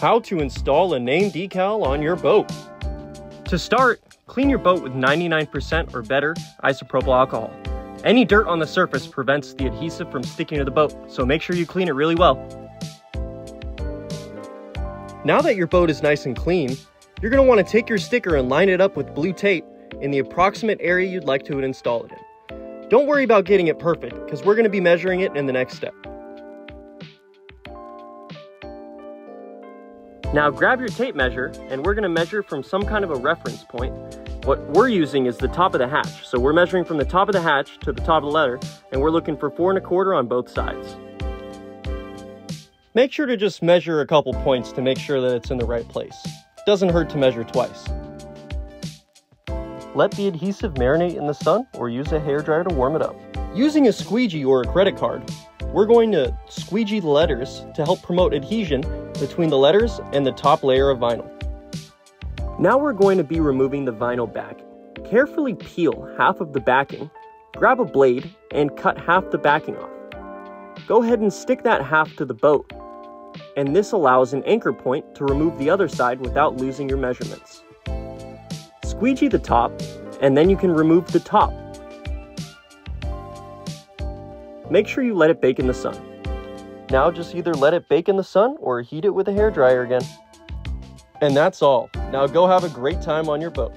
How to install a name decal on your boat. To start, clean your boat with 99% or better isopropyl alcohol. Any dirt on the surface prevents the adhesive from sticking to the boat, so make sure you clean it really well. Now that your boat is nice and clean, you're going to want to take your sticker and line it up with blue tape in the approximate area you'd like to install it in. Don't worry about getting it perfect, because we're going to be measuring it in the next step. Now grab your tape measure and we're gonna measure from some kind of a reference point. What we're using is the top of the hatch. So we're measuring from the top of the hatch to the top of the letter and we're looking for four and a quarter on both sides. Make sure to just measure a couple points to make sure that it's in the right place. Doesn't hurt to measure twice. Let the adhesive marinate in the sun or use a hairdryer to warm it up. Using a squeegee or a credit card, we're going to squeegee the letters to help promote adhesion between the letters and the top layer of vinyl. Now we're going to be removing the vinyl back. Carefully peel half of the backing, grab a blade, and cut half the backing off. Go ahead and stick that half to the boat, and this allows an anchor point to remove the other side without losing your measurements. Squeegee the top, and then you can remove the top. Make sure you let it bake in the sun. Now just either let it bake in the sun or heat it with a hair dryer again. And that's all. Now go have a great time on your boat.